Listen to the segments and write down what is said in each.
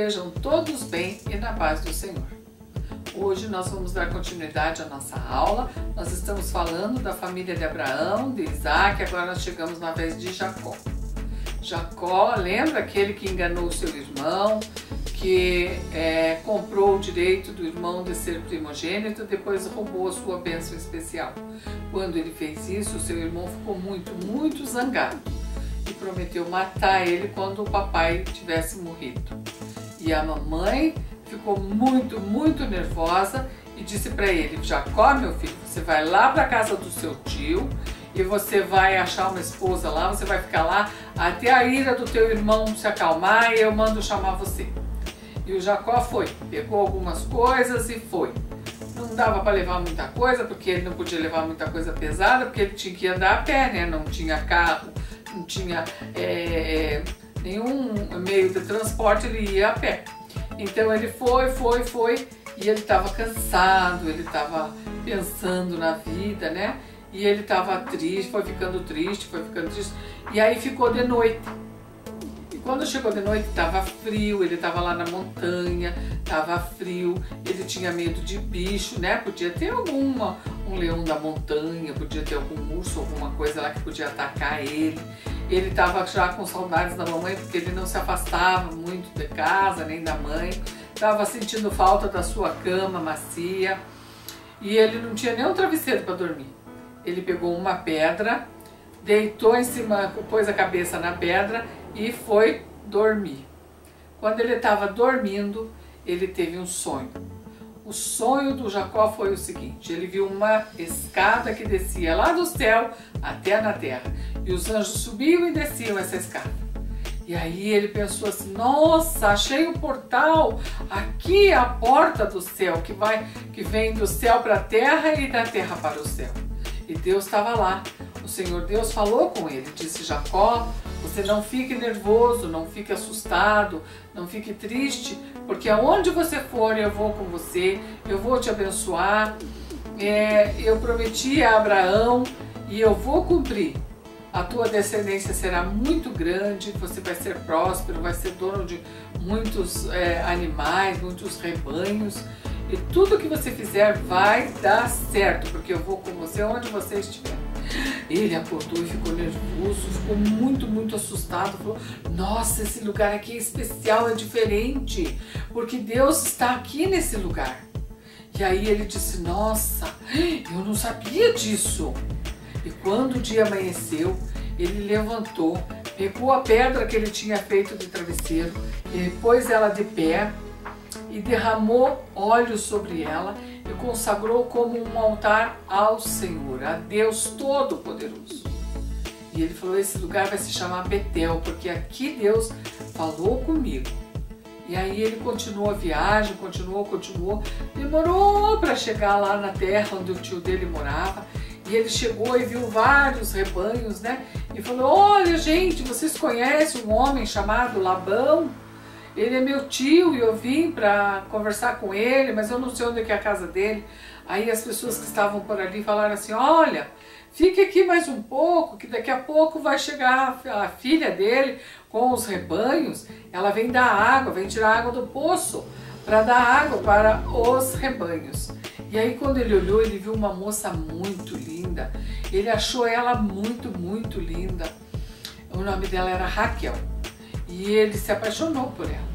estejam todos bem e na paz do Senhor. Hoje nós vamos dar continuidade à nossa aula. Nós estamos falando da família de Abraão, de Isaac, agora nós chegamos na vez de Jacó. Jacó, lembra aquele que enganou seu irmão, que é, comprou o direito do irmão de ser primogênito, depois roubou a sua bênção especial. Quando ele fez isso, seu irmão ficou muito, muito zangado prometeu matar ele quando o papai tivesse morrido. E a mamãe ficou muito, muito nervosa e disse para ele: Jacó, meu filho, você vai lá para casa do seu tio e você vai achar uma esposa lá, você vai ficar lá até a ira do teu irmão se acalmar e eu mando chamar você. E o Jacó foi, pegou algumas coisas e foi. Não dava para levar muita coisa, porque ele não podia levar muita coisa pesada, porque ele tinha que andar a pé, né? Não tinha carro, não tinha é, nenhum meio de transporte, ele ia a pé. Então ele foi, foi, foi, e ele estava cansado, ele estava pensando na vida, né? E ele estava triste, foi ficando triste, foi ficando triste. E aí ficou de noite. Quando chegou de noite estava frio, ele estava lá na montanha, estava frio, ele tinha medo de bicho, né? Podia ter alguma, um leão da montanha, podia ter algum urso, alguma coisa lá que podia atacar ele. Ele estava já com saudades da mamãe porque ele não se afastava muito de casa, nem da mãe. Estava sentindo falta da sua cama macia e ele não tinha nem um travesseiro para dormir. Ele pegou uma pedra, deitou em cima, pôs a cabeça na pedra e foi dormir. Quando ele estava dormindo, ele teve um sonho. O sonho do Jacó foi o seguinte: ele viu uma escada que descia lá do céu até na terra, e os anjos subiam e desciam essa escada. E aí ele pensou assim: "Nossa, achei o um portal. Aqui é a porta do céu que vai que vem do céu para a terra e da terra para o céu". E Deus estava lá. O Senhor Deus falou com ele, disse: "Jacó, você não fique nervoso, não fique assustado, não fique triste, porque aonde você for eu vou com você, eu vou te abençoar. É, eu prometi a Abraão e eu vou cumprir. A tua descendência será muito grande, você vai ser próspero, vai ser dono de muitos é, animais, muitos rebanhos. E tudo que você fizer vai dar certo, porque eu vou com você onde você estiver. Ele acordou e ficou nervoso, ficou muito, muito assustado. Falou: Nossa, esse lugar aqui é especial, é diferente, porque Deus está aqui nesse lugar. E aí ele disse: Nossa, eu não sabia disso. E quando o dia amanheceu, ele levantou, pegou a pedra que ele tinha feito de travesseiro, e pôs ela de pé e derramou óleo sobre ela e consagrou como um altar ao Senhor, a Deus Todo-Poderoso. E ele falou: esse lugar vai se chamar Betel, porque aqui Deus falou comigo. E aí ele continuou a viagem, continuou, continuou, demorou para chegar lá na terra onde o tio dele morava. E ele chegou e viu vários rebanhos, né? E falou: Olha, gente, vocês conhecem um homem chamado Labão? Ele é meu tio e eu vim para conversar com ele, mas eu não sei onde é, é a casa dele. Aí as pessoas que estavam por ali falaram assim: Olha, fique aqui mais um pouco, que daqui a pouco vai chegar a filha dele com os rebanhos. Ela vem dar água, vem tirar água do poço para dar água para os rebanhos. E aí quando ele olhou, ele viu uma moça muito linda. Ele achou ela muito, muito linda. O nome dela era Raquel. E ele se apaixonou por ela.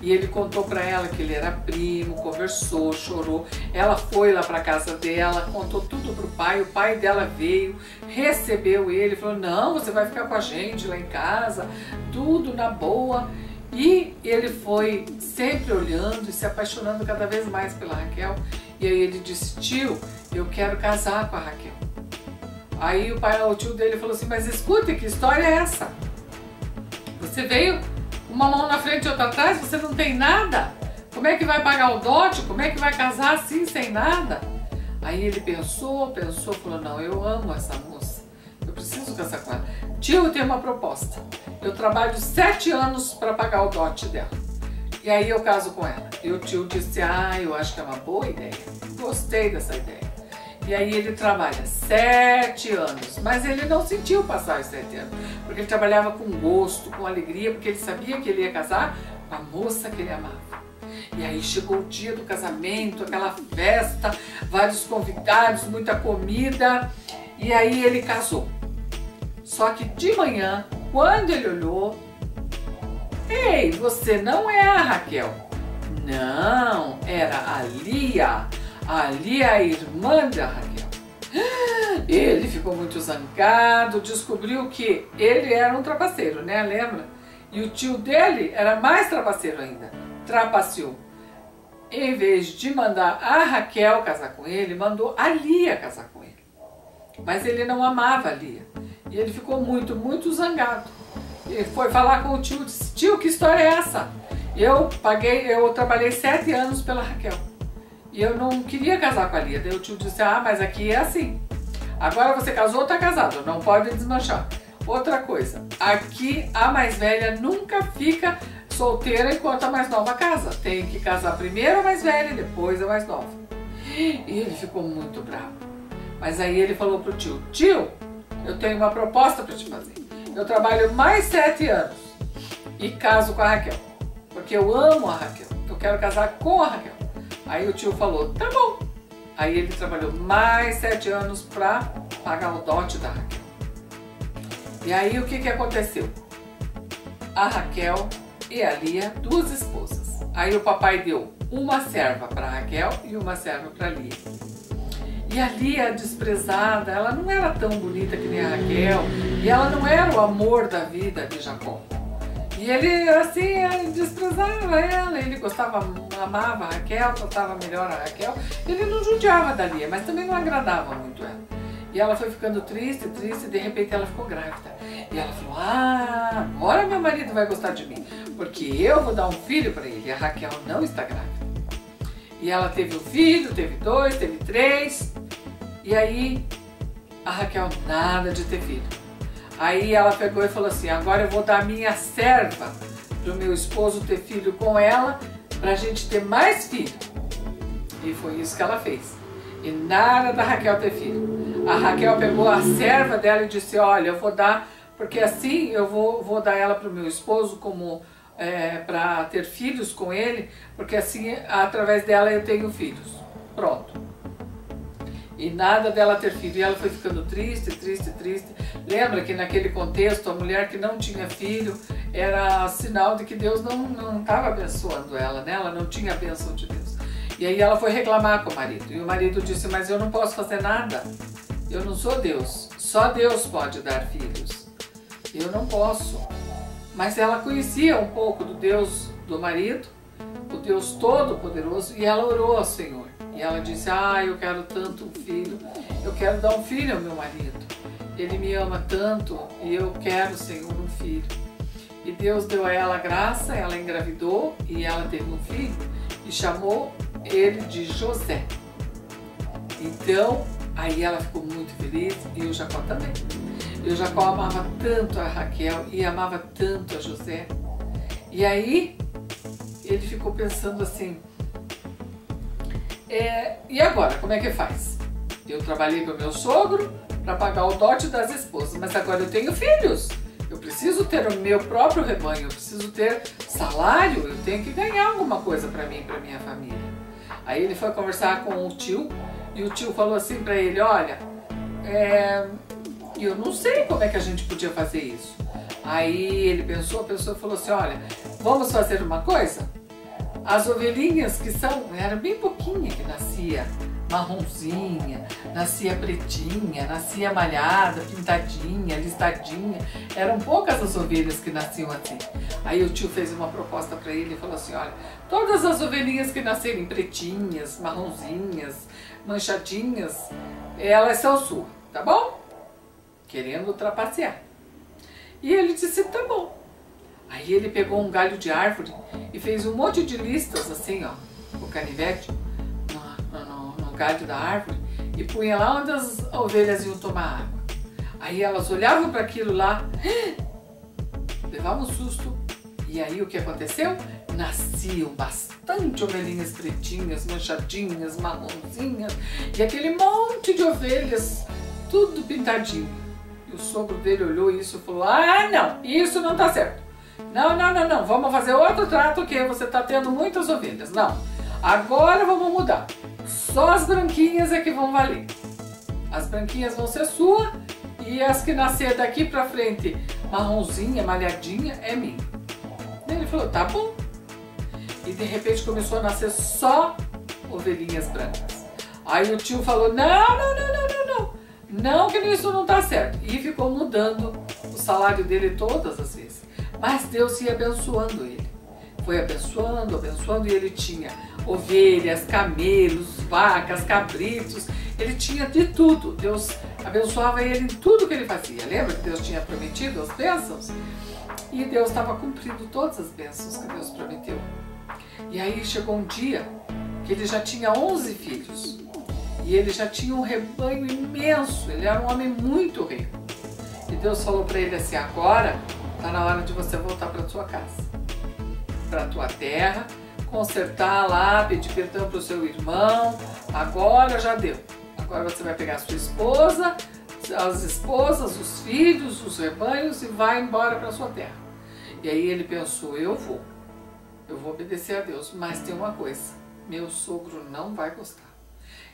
E ele contou para ela que ele era primo, conversou, chorou. Ela foi lá para casa dela, contou tudo pro pai. O pai dela veio, recebeu ele, falou: "Não, você vai ficar com a gente lá em casa, tudo na boa". E ele foi sempre olhando e se apaixonando cada vez mais pela Raquel. E aí ele disse: "Tio, eu quero casar com a Raquel". Aí o pai, o tio dele falou assim: "Mas escute, que história é essa?" Você veio uma mão na frente e outra atrás, você não tem nada? Como é que vai pagar o dote? Como é que vai casar assim, sem nada? Aí ele pensou, pensou, falou: Não, eu amo essa moça, eu preciso casar com ela. Tio, eu tenho uma proposta. Eu trabalho sete anos para pagar o dote dela. E aí eu caso com ela. E o tio disse: Ah, eu acho que é uma boa ideia. Gostei dessa ideia. E aí ele trabalha sete anos, mas ele não sentiu passar os sete anos, porque ele trabalhava com gosto, com alegria, porque ele sabia que ele ia casar com a moça que ele amava. E aí chegou o dia do casamento, aquela festa, vários convidados, muita comida. E aí ele casou. Só que de manhã, quando ele olhou, Ei, você não é a Raquel. Não, era a Lia. A Lia é a irmã da Raquel. Ele ficou muito zangado, descobriu que ele era um trapaceiro, né? Lembra? E o tio dele era mais trapaceiro ainda. Trapaceou. Em vez de mandar a Raquel casar com ele, mandou a Lia casar com ele. Mas ele não amava a Lia. E ele ficou muito, muito zangado. E foi falar com o tio, disse, tio, que história é essa? Eu paguei, eu trabalhei sete anos pela Raquel. E eu não queria casar com a Lia. Daí o tio disse, ah, mas aqui é assim. Agora você casou, tá casado, não pode desmanchar. Outra coisa, aqui a mais velha nunca fica solteira enquanto a mais nova casa. Tem que casar primeiro a mais velha e depois a mais nova. E ele ficou muito bravo. Mas aí ele falou pro tio, tio, eu tenho uma proposta para te fazer. Eu trabalho mais sete anos e caso com a Raquel. Porque eu amo a Raquel. Eu quero casar com a Raquel. Aí o tio falou, tá bom. Aí ele trabalhou mais sete anos para pagar o dote da Raquel. E aí o que, que aconteceu? A Raquel e a Lia, duas esposas. Aí o papai deu uma serva para Raquel e uma serva para Lia. E a Lia, desprezada, ela não era tão bonita que nem a Raquel, e ela não era o amor da vida de Jacó. E ele, assim, desprezava ela, ele gostava, amava a Raquel, tratava melhor a Raquel. Ele não judiava da Lia, mas também não agradava muito ela. E ela foi ficando triste, triste, e de repente ela ficou grávida. E ela falou: Ah, agora meu marido vai gostar de mim, porque eu vou dar um filho para ele. A Raquel não está grávida. E ela teve um filho, teve dois, teve três. E aí a Raquel nada de ter filho. Aí ela pegou e falou assim: agora eu vou dar minha serva para o meu esposo ter filho com ela, para a gente ter mais filho. E foi isso que ela fez. E nada da Raquel ter filho. A Raquel pegou a serva dela e disse: Olha, eu vou dar, porque assim eu vou, vou dar ela para o meu esposo como é, para ter filhos com ele, porque assim através dela eu tenho filhos. Pronto. E nada dela ter filho. E ela foi ficando triste, triste, triste. Lembra que naquele contexto a mulher que não tinha filho era sinal de que Deus não estava abençoando ela, né? Ela não tinha a bênção de Deus. E aí ela foi reclamar com o marido. E o marido disse: Mas eu não posso fazer nada. Eu não sou Deus. Só Deus pode dar filhos. Eu não posso. Mas ela conhecia um pouco do Deus do marido, o Deus Todo-Poderoso, e ela orou ao Senhor. E ela disse: Ah, eu quero tanto um filho, eu quero dar um filho ao meu marido. Ele me ama tanto e eu quero, Senhor, um filho. E Deus deu a ela graça, ela engravidou e ela teve um filho e chamou ele de José. Então, aí ela ficou muito feliz e o Jacó também. E o Jacó amava tanto a Raquel e amava tanto a José. E aí ele ficou pensando assim: é, e agora, como é que faz? Eu trabalhei para o meu sogro para pagar o dote das esposas, mas agora eu tenho filhos. Eu preciso ter o meu próprio rebanho, eu preciso ter salário, eu tenho que ganhar alguma coisa para mim para minha família. Aí ele foi conversar com o tio e o tio falou assim para ele: Olha, é, eu não sei como é que a gente podia fazer isso. Aí ele pensou, pensou e falou assim: olha, vamos fazer uma coisa? As ovelhinhas que são, era bem pouquinha que nascia, marronzinha, nascia pretinha, nascia malhada, pintadinha, listadinha. Eram poucas as ovelhas que nasciam assim. Aí o tio fez uma proposta para ele e falou assim: olha, todas as ovelhinhas que nascerem pretinhas, marronzinhas, manchadinhas, elas são suas, tá bom? querendo trapacear. E ele disse, tá bom. Aí ele pegou um galho de árvore e fez um monte de listas assim, ó, com canivete, no, no, no galho da árvore, e punha lá onde as ovelhas iam tomar água. Aí elas olhavam para aquilo lá, levavam um susto. E aí o que aconteceu? Nasciam bastante ovelhinhas pretinhas, manchadinhas, marronzinhas, e aquele monte de ovelhas, tudo pintadinho. E o sogro dele olhou isso e falou: Ah, não, isso não tá certo. Não, não, não, não, vamos fazer outro trato que você está tendo muitas ovelhas. Não, agora vamos mudar. Só as branquinhas é que vão valer. As branquinhas vão ser sua e as que nascer daqui pra frente, marronzinha, malhadinha, é minha. Ele falou, tá bom. E de repente começou a nascer só ovelhinhas brancas. Aí o tio falou, não, não, não, não, não, não. Não, que isso não tá certo. E ficou mudando o salário dele todas as vezes. Mas Deus ia abençoando ele. Foi abençoando, abençoando, e ele tinha ovelhas, camelos, vacas, cabritos. Ele tinha de tudo. Deus abençoava ele em tudo que ele fazia. Lembra que Deus tinha prometido as bênçãos? E Deus estava cumprindo todas as bênçãos que Deus prometeu. E aí chegou um dia que ele já tinha 11 filhos. E ele já tinha um rebanho imenso. Ele era um homem muito rico. E Deus falou para ele assim: agora está na hora de você voltar para sua casa, para tua terra, consertar lá, pedir perdão para o seu irmão. Agora já deu. Agora você vai pegar a sua esposa, as esposas, os filhos, os rebanhos e vai embora para sua terra. E aí ele pensou: eu vou, eu vou obedecer a Deus, mas tem uma coisa: meu sogro não vai gostar.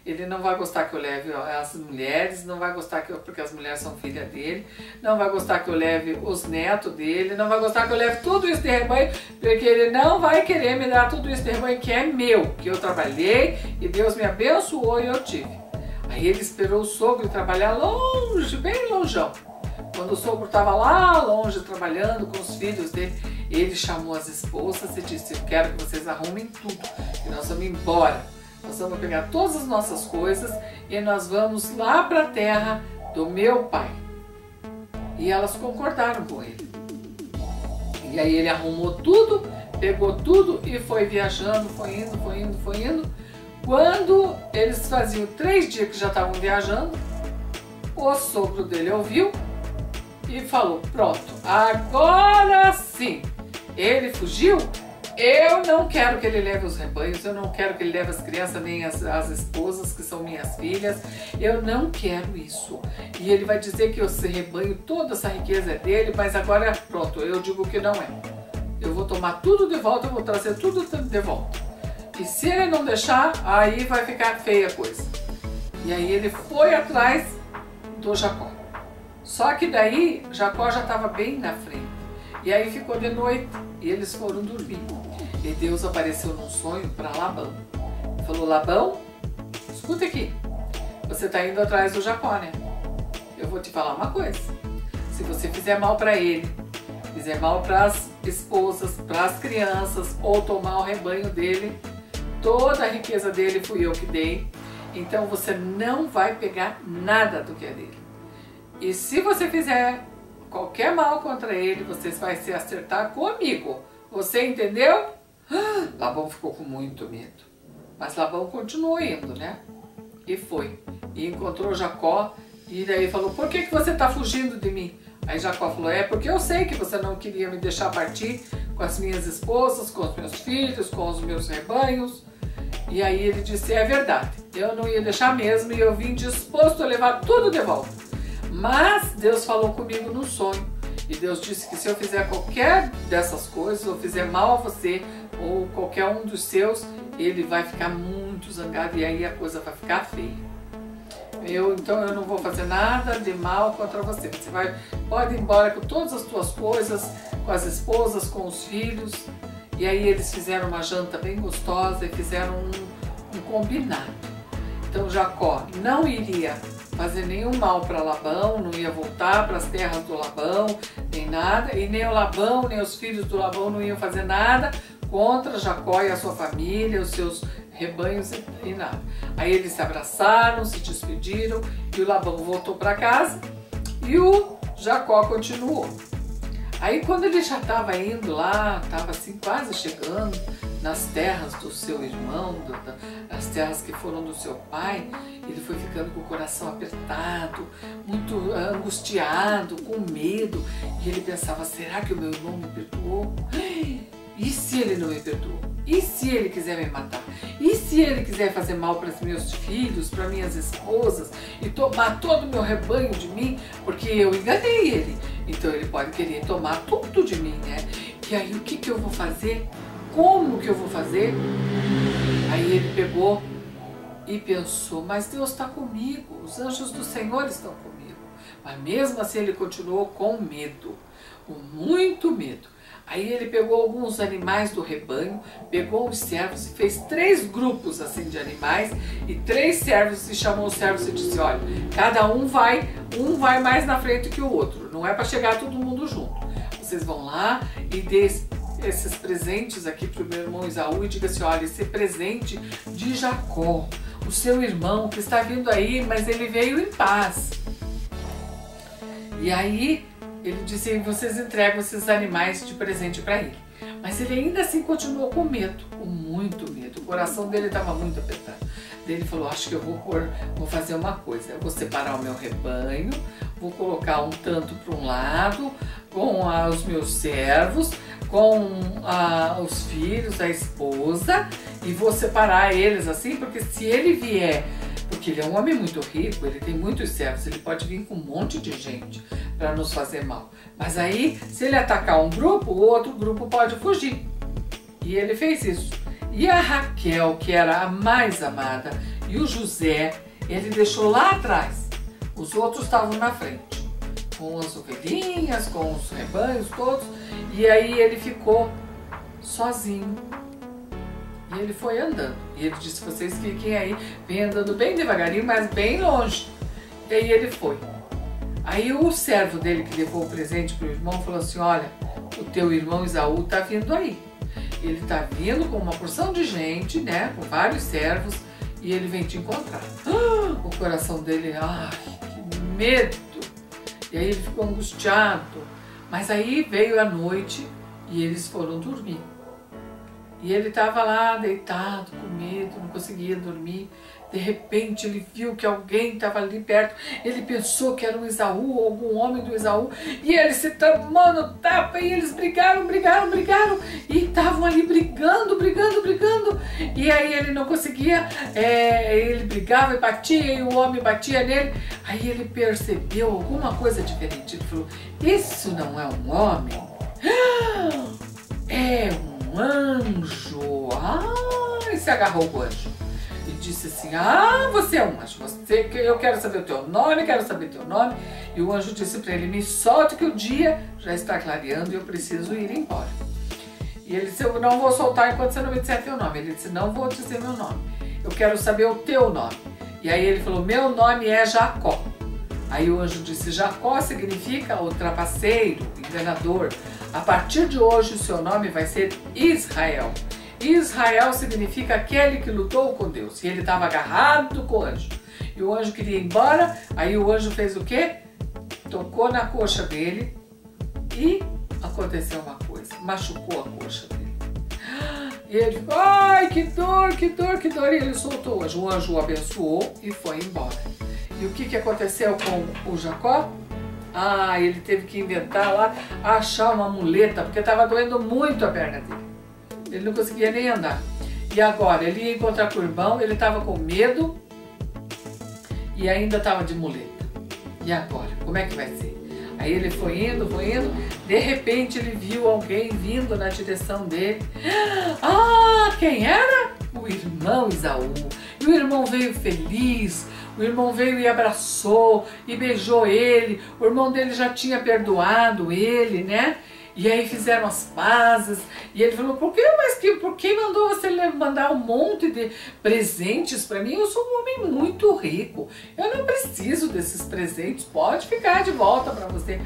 Ele não vai gostar que eu leve as mulheres, não vai gostar que eu, porque as mulheres são filha dele, não vai gostar que eu leve os netos dele, não vai gostar que eu leve tudo isso de rebanho, porque ele não vai querer me dar tudo isso de rebanho que é meu, que eu trabalhei e Deus me abençoou e eu tive. Aí ele esperou o sogro trabalhar longe, bem longeão. Quando o sogro estava lá longe trabalhando com os filhos dele, ele chamou as esposas e disse: Eu quero que vocês arrumem tudo e nós vamos embora. Nós vamos pegar todas as nossas coisas e nós vamos lá para a terra do meu pai. E elas concordaram com ele. E aí ele arrumou tudo, pegou tudo e foi viajando, foi indo, foi indo, foi indo. Quando eles faziam três dias que já estavam viajando, o sogro dele ouviu e falou: Pronto, agora sim. Ele fugiu eu não quero que ele leve os rebanhos, eu não quero que ele leve as crianças nem as, as esposas, que são minhas filhas. Eu não quero isso. E ele vai dizer que esse rebanho, toda essa riqueza é dele, mas agora pronto, eu digo que não é. Eu vou tomar tudo de volta, eu vou trazer tudo de volta. E se ele não deixar, aí vai ficar feia a coisa. E aí ele foi atrás do Jacó. Só que daí Jacó já estava bem na frente. E aí ficou de noite e eles foram dormir. E Deus apareceu num sonho para Labão. Falou: Labão, escuta aqui. Você está indo atrás do Jacó, né? Eu vou te falar uma coisa. Se você fizer mal para ele, fizer mal para as esposas, para as crianças ou tomar o rebanho dele, toda a riqueza dele fui eu que dei. Então você não vai pegar nada do que é dele. E se você fizer qualquer mal contra ele, você vai se acertar comigo. Você entendeu? Labão ficou com muito medo. Mas Labão continuou indo, né? E foi. E encontrou Jacó. E daí falou: Por que, que você está fugindo de mim? Aí Jacó falou: É porque eu sei que você não queria me deixar partir com as minhas esposas, com os meus filhos, com os meus rebanhos. E aí ele disse: É verdade, eu não ia deixar mesmo e eu vim disposto a levar tudo de volta. Mas Deus falou comigo no sonho e Deus disse que se eu fizer qualquer dessas coisas, ou fizer mal a você, ou qualquer um dos seus, ele vai ficar muito zangado e aí a coisa vai ficar feia. Eu, então eu não vou fazer nada de mal contra você. Você vai, pode ir embora com todas as tuas coisas, com as esposas, com os filhos. E aí eles fizeram uma janta bem gostosa e fizeram um, um combinado. Então Jacó não iria fazer nenhum mal para Labão, não ia voltar para as terras do Labão, nem nada, e nem o Labão, nem os filhos do Labão não iam fazer nada contra Jacó e a sua família, os seus rebanhos e nada. Aí eles se abraçaram, se despediram e o Labão voltou para casa e o Jacó continuou. Aí quando ele já estava indo lá, estava assim quase chegando nas terras do seu irmão, das terras que foram do seu pai, ele foi ficando com o coração apertado, muito angustiado, com medo. E ele pensava: será que o meu irmão me perdoou? E se ele não me perdoou? E se ele quiser me matar? E se ele quiser fazer mal para os meus filhos, para minhas esposas e tomar todo o meu rebanho de mim? Porque eu enganei ele. Então ele pode querer tomar tudo de mim, né? E aí o que, que eu vou fazer? Como que eu vou fazer? Aí ele pegou e pensou, mas Deus está comigo, os anjos do Senhor estão comigo. Mas mesmo assim ele continuou com medo, com muito medo. Aí ele pegou alguns animais do rebanho, pegou os servos e fez três grupos assim de animais e três servos e chamou os servos e disse: olha, cada um vai, um vai mais na frente que o outro. Não é para chegar todo mundo junto. Vocês vão lá e dê esses presentes aqui para o meu irmão Isaú e diga assim: olha, esse presente de Jacó, o seu irmão que está vindo aí, mas ele veio em paz. E aí ele disse: vocês entregam esses animais de presente para ele. Mas ele ainda assim continuou com medo, com muito medo. O coração dele estava muito apertado. Ele falou: Acho que eu vou, vou fazer uma coisa. Eu vou separar o meu rebanho, vou colocar um tanto para um lado, com ah, os meus servos, com ah, os filhos, a esposa, e vou separar eles assim, porque se ele vier porque ele é um homem muito rico, ele tem muitos servos, ele pode vir com um monte de gente para nos fazer mal. Mas aí, se ele atacar um grupo, o outro grupo pode fugir. E ele fez isso. E a Raquel, que era a mais amada, e o José, ele deixou lá atrás. Os outros estavam na frente, com as ovelhinhas, com os rebanhos todos. E aí ele ficou sozinho e ele foi andando. E ele disse: vocês fiquem aí, vem andando bem devagarinho, mas bem longe. E aí ele foi. Aí o servo dele que levou o presente para o irmão falou assim: Olha, o teu irmão Isaú está vindo aí. Ele está vindo com uma porção de gente, né? Com vários servos, e ele vem te encontrar. O coração dele, ai, que medo! E aí ele ficou angustiado. Mas aí veio a noite e eles foram dormir. E ele estava lá deitado, com medo, não conseguia dormir. De repente ele viu que alguém estava ali perto. Ele pensou que era um Esaú, algum homem do Esaú. E ele se tomando tapa e eles brigaram, brigaram, brigaram. E estavam ali brigando, brigando, brigando. E aí ele não conseguia, é, ele brigava e batia, e o homem batia nele. Aí ele percebeu alguma coisa diferente. Ele falou: Isso não é um homem? É anjo. Ah, e se agarrou o anjo. E disse assim: Ah, você é um anjo. Você, eu quero saber o teu nome, quero saber o teu nome. E o anjo disse para ele: Me solte que o dia já está clareando e eu preciso ir embora. E ele disse: Eu não vou soltar enquanto você não me disser teu nome. Ele disse: Não vou dizer meu nome. Eu quero saber o teu nome. E aí ele falou: Meu nome é Jacó. Aí o anjo disse: Jacó significa o trapaceiro, enganador. A partir de hoje, o seu nome vai ser Israel. Israel significa aquele que lutou com Deus. E ele estava agarrado com o anjo. E o anjo queria ir embora. Aí o anjo fez o quê? Tocou na coxa dele e aconteceu uma coisa: machucou a coxa dele. E ele ficou, ai, que dor, que dor, que dor. E ele soltou o anjo. O anjo o abençoou e foi embora. E o que, que aconteceu com o Jacó? Ah, ele teve que inventar lá, achar uma muleta, porque estava doendo muito a perna dele. Ele não conseguia nem andar. E agora, ele ia encontrar com o irmão, ele estava com medo e ainda estava de muleta. E agora, como é que vai ser? Aí ele foi indo, foi indo, de repente ele viu alguém vindo na direção dele. Ah, quem era? O irmão Isaú. E o irmão veio feliz, o irmão veio e abraçou e beijou ele. O irmão dele já tinha perdoado ele, né? E aí fizeram as pazes. E ele falou: Por que, mas que, por que mandou você mandar um monte de presentes para mim? Eu sou um homem muito rico. Eu não preciso desses presentes. Pode ficar de volta para você.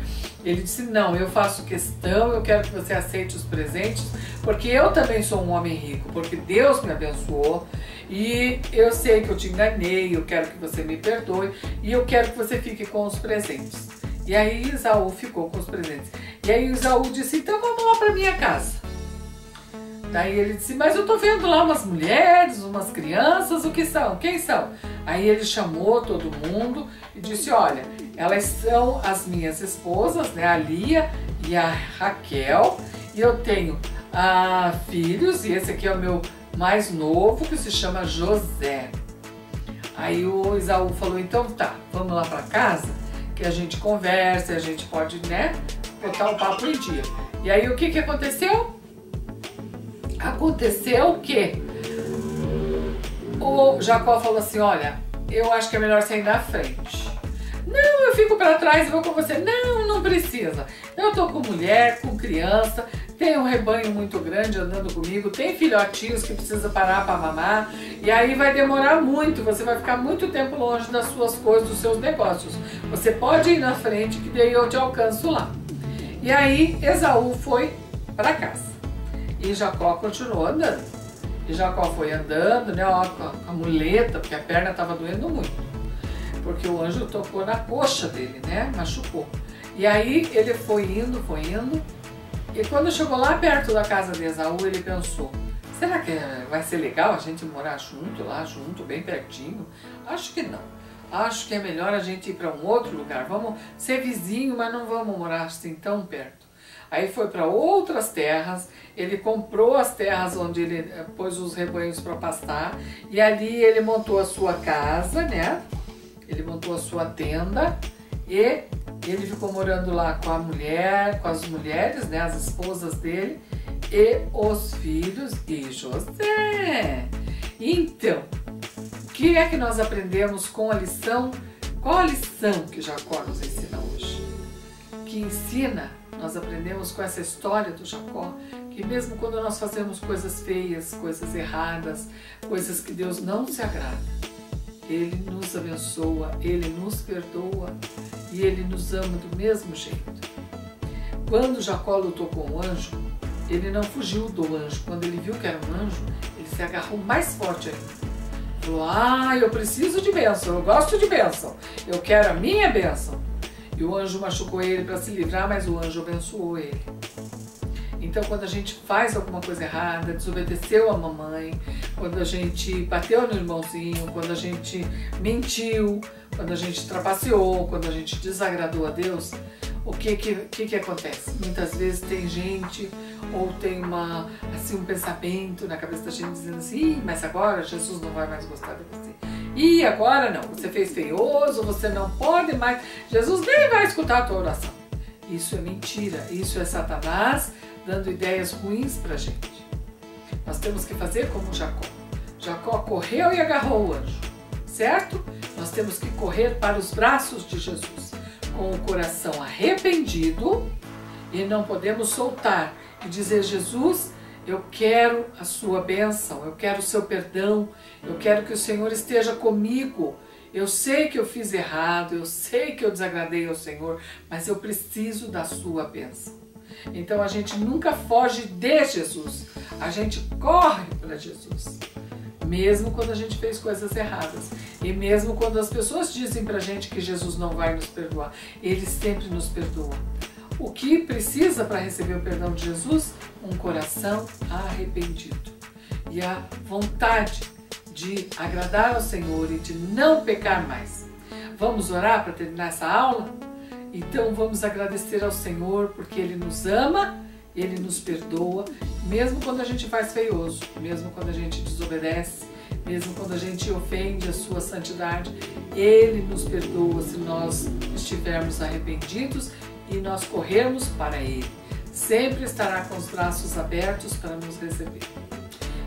Ele disse: Não, eu faço questão, eu quero que você aceite os presentes, porque eu também sou um homem rico, porque Deus me abençoou. E eu sei que eu te enganei, eu quero que você me perdoe e eu quero que você fique com os presentes. E aí Isaú ficou com os presentes. E aí Isaú disse: Então vamos lá para minha casa. Daí ele disse: Mas eu tô vendo lá umas mulheres, umas crianças, o que são? Quem são? Aí ele chamou todo mundo e disse: Olha, elas são as minhas esposas, né? A Lia e a Raquel. E eu tenho ah, filhos, e esse aqui é o meu mais novo, que se chama José. Aí o Isaú falou: Então tá, vamos lá para casa que a gente conversa, a gente pode, né, botar o papo em dia. E aí o que, que aconteceu? Aconteceu que o Jacó falou assim: Olha, eu acho que é melhor sair na frente. Não, eu fico para trás e vou com você. Não, não precisa. Eu tô com mulher, com criança, tem um rebanho muito grande andando comigo, tem filhotinhos que precisa parar para mamar, e aí vai demorar muito, você vai ficar muito tempo longe das suas coisas, dos seus negócios. Você pode ir na frente que daí eu te alcanço lá. E aí Esaú foi para casa. E Jacó continuou andando. E Jacó foi andando, né, ó, com a muleta, porque a perna estava doendo muito. Porque o anjo tocou na coxa dele, né? Machucou. E aí ele foi indo, foi indo, e quando chegou lá perto da casa de Esaú, ele pensou: será que vai ser legal a gente morar junto, lá junto, bem pertinho? Acho que não. Acho que é melhor a gente ir para um outro lugar. Vamos ser vizinho, mas não vamos morar assim tão perto. Aí foi para outras terras, ele comprou as terras onde ele eh, pôs os rebanhos para pastar e ali ele montou a sua casa, né? Ele montou a sua tenda e ele ficou morando lá com a mulher, com as mulheres, né, as esposas dele e os filhos e José. Então, que é que nós aprendemos com a lição? Qual a lição que Jacó nos ensina hoje? Que ensina, nós aprendemos com essa história do Jacó, que mesmo quando nós fazemos coisas feias, coisas erradas, coisas que Deus não se agrada, Ele nos abençoa, Ele nos perdoa e ele nos ama do mesmo jeito. Quando Jacó lutou com o anjo, ele não fugiu do anjo. Quando ele viu que era um anjo, ele se agarrou mais forte ainda. Ah, eu preciso de bênção, eu gosto de bênção, eu quero a minha bênção. E o anjo machucou ele para se livrar, mas o anjo abençoou ele. Então, quando a gente faz alguma coisa errada, desobedeceu a mamãe, quando a gente bateu no irmãozinho, quando a gente mentiu, quando a gente trapaceou, quando a gente desagradou a Deus, o que que, que que acontece? Muitas vezes tem gente ou tem uma assim um pensamento na cabeça da gente dizendo assim, mas agora Jesus não vai mais gostar de você. E agora não, você fez feioso, você não pode mais, Jesus nem vai escutar a tua oração. Isso é mentira, isso é Satanás dando ideias ruins pra gente. Nós temos que fazer como Jacó. Jacó correu e agarrou o anjo, certo? Nós temos que correr para os braços de Jesus com o coração arrependido e não podemos soltar e dizer: Jesus, eu quero a sua bênção, eu quero o seu perdão, eu quero que o Senhor esteja comigo. Eu sei que eu fiz errado, eu sei que eu desagradei ao Senhor, mas eu preciso da sua bênção. Então a gente nunca foge de Jesus, a gente corre para Jesus mesmo quando a gente fez coisas erradas. E mesmo quando as pessoas dizem pra gente que Jesus não vai nos perdoar, ele sempre nos perdoa. O que precisa para receber o perdão de Jesus? Um coração arrependido e a vontade de agradar ao Senhor e de não pecar mais. Vamos orar para terminar essa aula? Então vamos agradecer ao Senhor porque Ele nos ama, Ele nos perdoa mesmo quando a gente faz feioso, mesmo quando a gente desobedece, mesmo quando a gente ofende a sua santidade, Ele nos perdoa se nós estivermos arrependidos e nós corrermos para Ele. Sempre estará com os braços abertos para nos receber.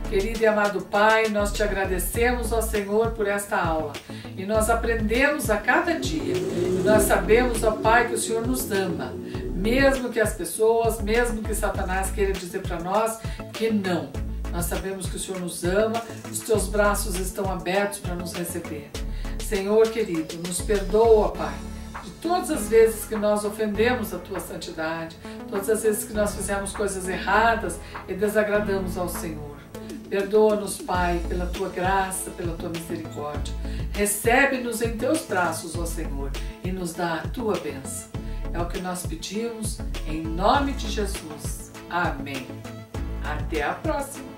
Querido e amado Pai, nós te agradecemos, ó Senhor, por esta aula. E nós aprendemos a cada dia. E nós sabemos, ó Pai, que o Senhor nos ama mesmo que as pessoas, mesmo que Satanás queira dizer para nós que não. Nós sabemos que o Senhor nos ama, os teus braços estão abertos para nos receber. Senhor querido, nos perdoa, Pai, todas as vezes que nós ofendemos a tua santidade, todas as vezes que nós fizemos coisas erradas e desagradamos ao Senhor. Perdoa-nos, Pai, pela tua graça, pela tua misericórdia. Recebe-nos em teus braços, ó Senhor, e nos dá a tua bênção. É o que nós pedimos em nome de Jesus. Amém. Até a próxima.